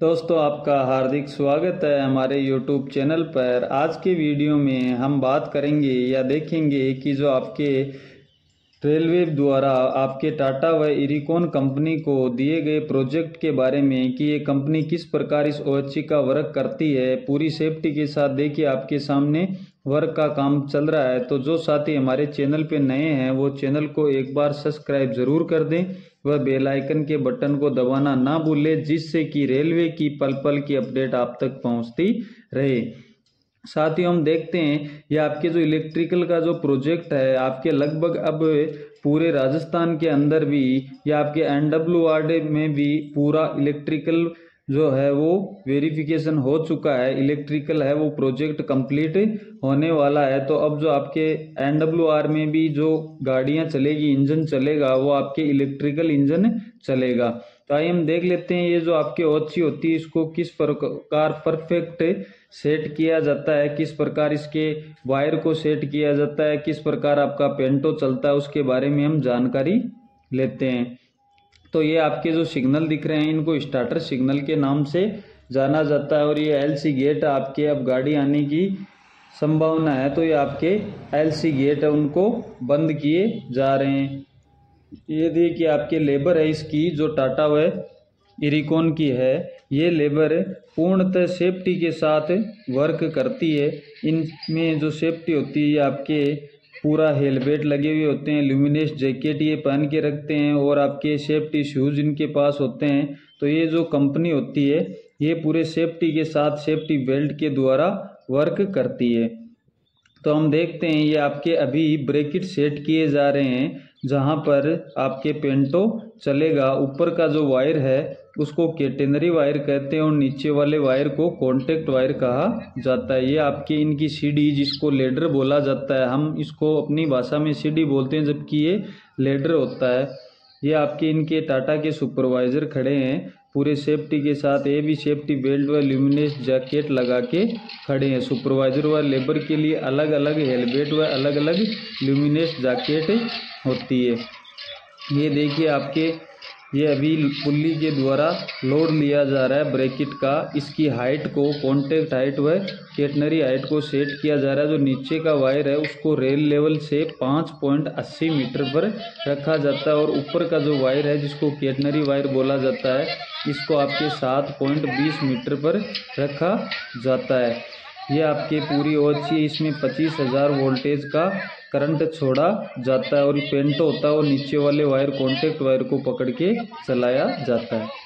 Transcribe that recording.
दोस्तों, आपका हार्दिक स्वागत है हमारे यूट्यूब चैनल पर। आज के वीडियो में हम बात करेंगे या देखेंगे कि जो आपके रेलवे द्वारा आपके टाटा व इरिकॉन कंपनी को दिए गए प्रोजेक्ट के बारे में कि ये कंपनी किस प्रकार इस ओ का वर्क करती है, पूरी सेफ्टी के साथ देखिए आपके सामने वर्क का काम चल रहा है। तो जो साथी हमारे चैनल पे नए हैं, वो चैनल को एक बार सब्सक्राइब ज़रूर कर दें। वह बेल आइकन के बटन को दबाना ना भूलें, जिससे कि रेलवे की पल पल की अपडेट आप तक पहुँचती रहे। साथ ही हम देखते हैं, ये आपके जो इलेक्ट्रिकल का जो प्रोजेक्ट है, आपके लगभग अब पूरे राजस्थान के अंदर भी, या आपके एन में भी पूरा इलेक्ट्रिकल जो है वो वेरिफिकेशन हो चुका है इलेक्ट्रिकल है, वो प्रोजेक्ट कंप्लीट होने वाला है। तो अब जो आपके एन में भी जो गाड़ियाँ चलेगी इंजन चलेगा, वो आपके इलेक्ट्रिकल इंजन चलेगा। तो आइए हम देख लेते हैं ये जो आपके ओची होती है, इसको किस प्रकार परफेक्ट सेट किया जाता है, किस प्रकार इसके वायर को सेट किया जाता है, किस प्रकार आपका पेंटो चलता है, उसके बारे में हम जानकारी लेते हैं। तो ये आपके जो सिग्नल दिख रहे हैं, इनको स्टार्टर सिग्नल के नाम से जाना जाता है और ये एलसी गेट आपके अब गाड़ी आने की संभावना है तो ये आपके एलसी गेट है, उनको बंद किए जा रहे हैं। ये देखिए, आपके लेबर है इसकी, जो टाटा व इरिकॉन की है, ये लेबर पूर्णतः सेफ्टी के साथ वर्क करती है। इनमें जो सेफ्टी होती है, ये आपके पूरा हेलमेट लगे हुए होते हैं ल्यूमिनेस जैकेट ये पहन के रखते हैं और आपके सेफ्टी शूज़ इनके पास होते हैं तो ये जो कंपनी होती है, ये पूरे सेफ्टी के साथ सेफ्टी बेल्ट के द्वारा वर्क करती है। तो हम देखते हैं, ये आपके अभी ब्रेकिट सेट किए जा रहे हैं जहाँ पर आपके पेंटो चलेगा। ऊपर का जो वायर है, उसको केटेनरी वायर कहते हैं और नीचे वाले वायर को कॉन्टेक्ट वायर कहा जाता है। ये आपके इनकी सीडी जिसको लेडर बोला जाता है। हम इसको अपनी भाषा में सीडी बोलते हैं, जबकि ये लेडर होता है। ये आपके इनके टाटा के सुपरवाइजर खड़े हैं। पूरे सेफ्टी के साथ ये भी सेफ्टी बेल्ट व ल्यूमिनेस जैकेट लगा के खड़े हैं। सुपरवाइजर व लेबर के लिए अलग अलग हेलमेट व अलग अलग ल्यूमिनेस जैकेट होती है। ये देखिए आपके ये अभी पुल्ली के द्वारा लोड लिया जा रहा है ब्रैकेट का। इसकी हाइट को, कॉन्टेक्ट हाइट व केटनरी हाइट को सेट किया जा रहा है। जो नीचे का वायर है, उसको रेल लेवल से पाँच पॉइंट अस्सी मीटर पर रखा जाता है और ऊपर का जो वायर है, जिसको केटनरी वायर बोला जाता है, इसको आपके सात पॉइंट बीस मीटर पर रखा जाता है। ये आपके पूरी ओची इसमें पच्चीस हज़ार वोल्टेज का करंट छोड़ा जाता है और पेंट होता है और नीचे वाले वायर कॉन्टेक्ट वायर को पकड़ के चलाया जाता है।